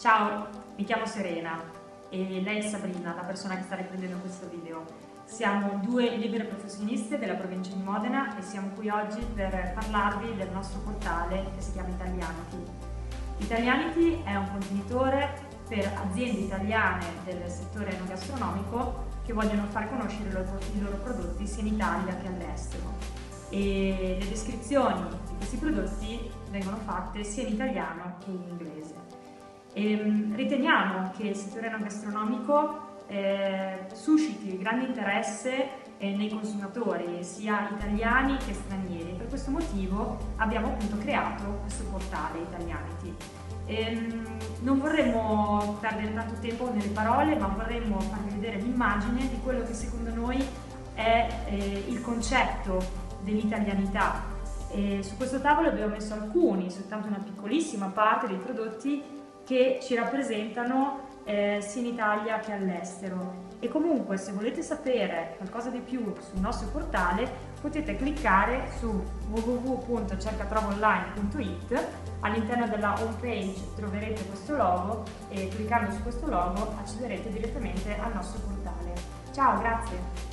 Ciao, mi chiamo Serena e lei è Sabrina, la persona che sta riprendendo questo video. Siamo due libere professioniste della provincia di Modena e siamo qui oggi per parlarvi del nostro portale che si chiama Italianity. Italianity è un contenitore per aziende italiane del settore enogastronomico che vogliono far conoscere i loro, i loro prodotti sia in Italia che all'estero. E le descrizioni di questi prodotti vengono fatte sia in italiano che in inglese. E, ehm, riteniamo che il settore enogastronomico eh, susciti grande interesse eh, nei consumatori, sia italiani che stranieri. Per questo motivo abbiamo appunto creato questo portale Italianity. Ehm, non vorremmo perdere tanto tempo nelle parole, ma vorremmo farvi vedere l'immagine di quello che secondo noi è eh, il concetto dell'italianità. E su questo tavolo abbiamo messo alcuni, soltanto una piccolissima parte dei prodotti che ci rappresentano eh, sia in Italia che all'estero. E comunque se volete sapere qualcosa di più sul nostro portale potete cliccare su www.cercatrovaonline.it all'interno della home page troverete questo logo e cliccando su questo logo accederete direttamente al nostro portale. Ciao, grazie!